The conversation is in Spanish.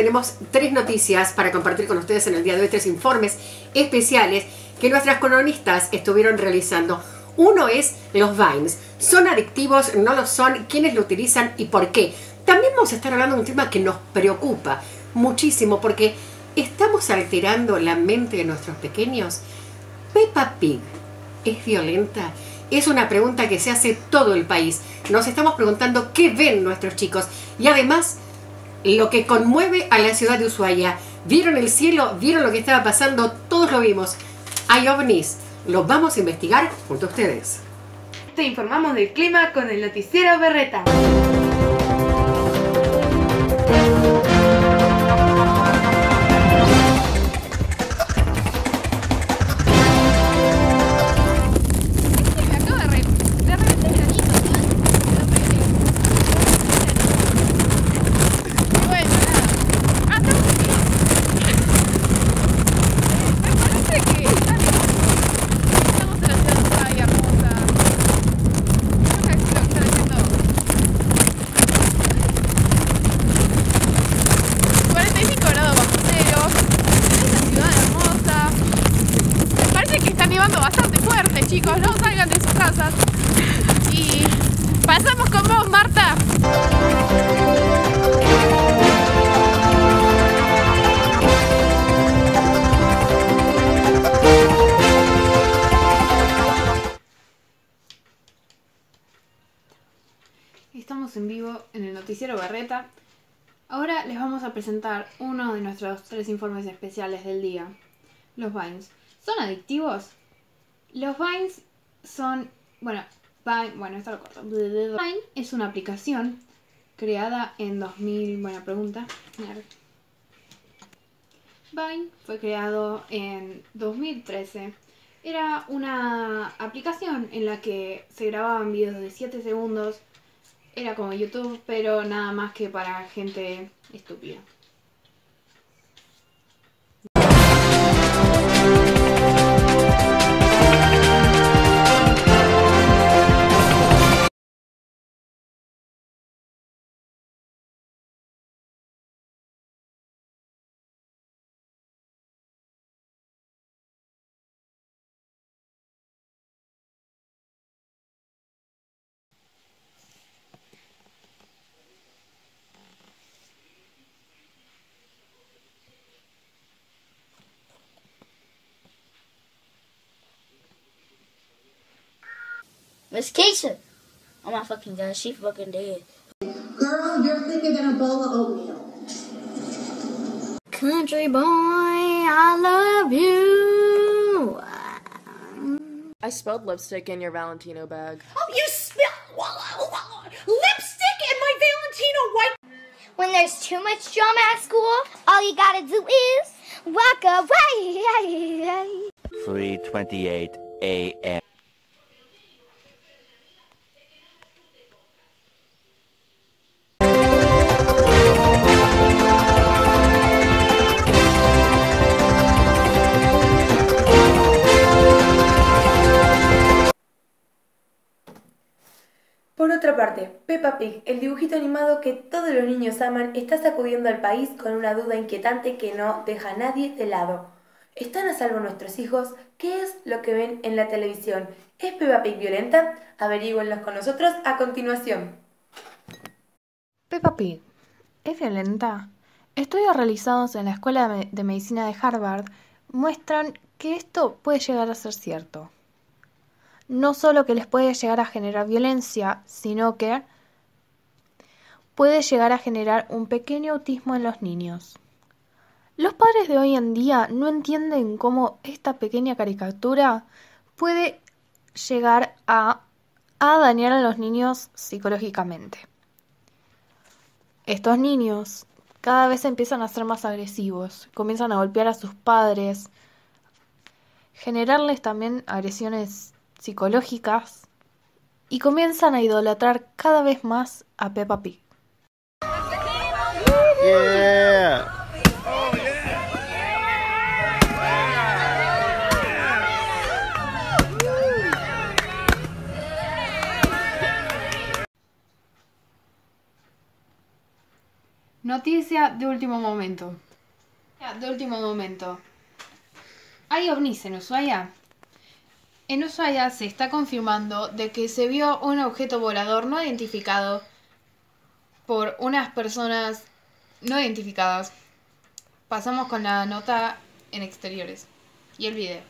tenemos tres noticias para compartir con ustedes en el día de hoy, tres informes especiales que nuestras cronistas estuvieron realizando. Uno es los Vines. ¿Son adictivos? ¿No lo son? ¿Quiénes lo utilizan y por qué? También vamos a estar hablando de un tema que nos preocupa muchísimo porque estamos alterando la mente de nuestros pequeños. Peppa Pig es violenta. Es una pregunta que se hace todo el país. Nos estamos preguntando qué ven nuestros chicos y además lo que conmueve a la ciudad de Ushuaia. ¿Vieron el cielo? ¿Vieron lo que estaba pasando? Todos lo vimos. Hay ovnis. Los vamos a investigar junto a ustedes. Te informamos del clima con el noticiero Berreta. Chicos, no salgan de sus casas. Y pasamos con vos, Marta. Estamos en vivo en el noticiero Barreta. Ahora les vamos a presentar uno de nuestros tres informes especiales del día. Los Vines. ¿Son adictivos? Los Vines son, bueno, Vine, bueno, esto lo corto. Vine es una aplicación creada en 2000, buena pregunta. Vine fue creado en 2013. Era una aplicación en la que se grababan videos de 7 segundos. Era como YouTube, pero nada más que para gente estúpida. Miss Keisha. Oh my fucking god, she fucking dead. Girl, you're thicker than a bowl of oatmeal. Country boy, I love you. I spilled lipstick in your Valentino bag. Oh, you spilled lipstick in my Valentino white. When there's too much drama at school, all you gotta do is walk away. 3:28 a.m. Por otra parte, Peppa Pig, el dibujito animado que todos los niños aman, está sacudiendo al país con una duda inquietante que no deja a nadie de lado. ¿Están a salvo nuestros hijos? ¿Qué es lo que ven en la televisión? ¿Es Peppa Pig violenta? Averígüenlos con nosotros a continuación. Peppa Pig, ¿es violenta? Estudios realizados en la Escuela de Medicina de Harvard muestran que esto puede llegar a ser cierto no solo que les puede llegar a generar violencia, sino que puede llegar a generar un pequeño autismo en los niños. Los padres de hoy en día no entienden cómo esta pequeña caricatura puede llegar a, a dañar a los niños psicológicamente. Estos niños cada vez empiezan a ser más agresivos, comienzan a golpear a sus padres, generarles también agresiones psicológicas y comienzan a idolatrar cada vez más a Peppa Pig. Noticia de último momento. De último momento. ¿Hay ovnis en Ushuaia? En Ushuaia se está confirmando de que se vio un objeto volador no identificado por unas personas no identificadas. Pasamos con la nota en exteriores y el video.